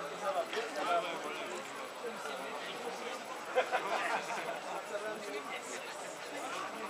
何?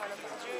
Gracias.